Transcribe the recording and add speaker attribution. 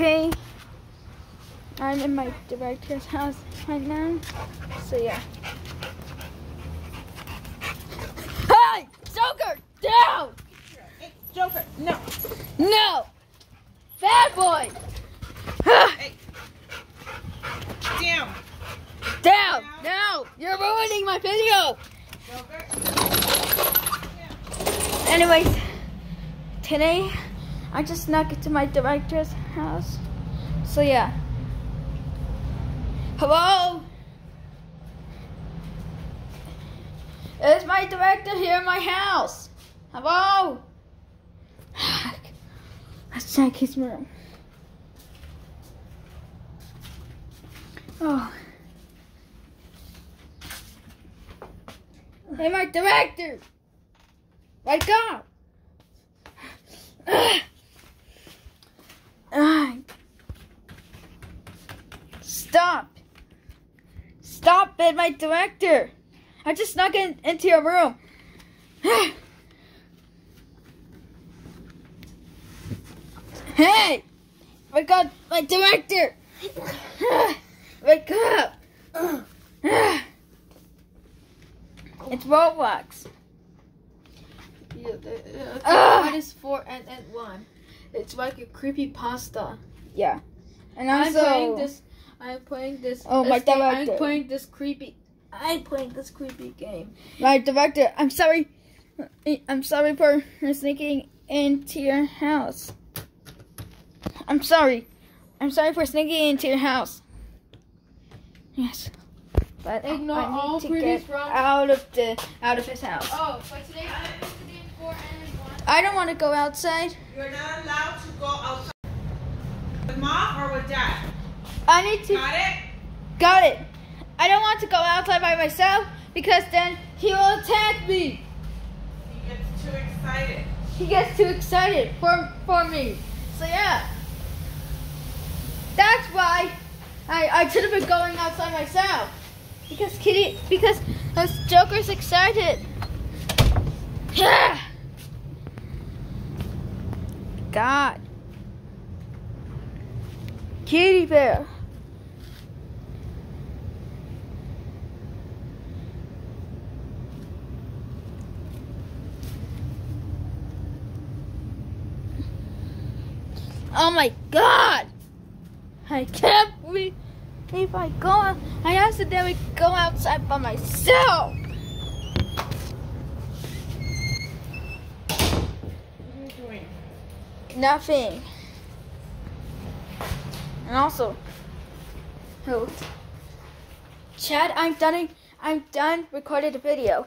Speaker 1: Okay. I'm in my director's house right now. So yeah. Hey! Joker! Down!
Speaker 2: Hey, Joker, no.
Speaker 1: No! Bad boy! Ah!
Speaker 2: Hey. Down.
Speaker 1: Down! No! You're ruining my video!
Speaker 2: Joker.
Speaker 1: Anyways, today I just snuck into my director's house. So yeah. Hello? Is my director here in my house? Hello? Let's check his room. Oh. Hey, my director! Wake up! Ah. Stop! Stop it, my director! I just snuck in, into your room. hey! Wake up, my director! Wake up! It's Roblox.
Speaker 3: Yeah, the, uh, one is four and, and one. It's like a creepy pasta.
Speaker 1: Yeah. And
Speaker 3: I'm
Speaker 1: also,
Speaker 3: playing this. I'm playing this.
Speaker 1: Oh, my
Speaker 3: game,
Speaker 1: director.
Speaker 3: I'm playing this creepy. I'm playing this creepy game.
Speaker 1: my director, I'm sorry. I'm sorry for sneaking into your house. I'm sorry. I'm sorry for sneaking into your house. Yes. But
Speaker 3: Ignore
Speaker 1: I need
Speaker 3: all
Speaker 1: to
Speaker 3: previous
Speaker 1: get
Speaker 3: wrong-
Speaker 1: out of the out of his house.
Speaker 3: Oh, but today I'm playing four and one.
Speaker 1: I don't want to go outside.
Speaker 2: You're not allowed to go outside. With mom or with dad?
Speaker 1: I need to
Speaker 2: Got it?
Speaker 1: got it. I don't want to go outside by myself because then he will attack me.
Speaker 2: He gets too excited.
Speaker 1: He gets too excited for for me. So yeah. That's why I I should have been going outside myself. Because Kitty because this Joker's excited. Yeah. God. Kitty bear. Oh my god! I can't believe if I go out, I accidentally go outside by myself. Nothing. And also, oh, Chad, I'm done. I'm done recording the video.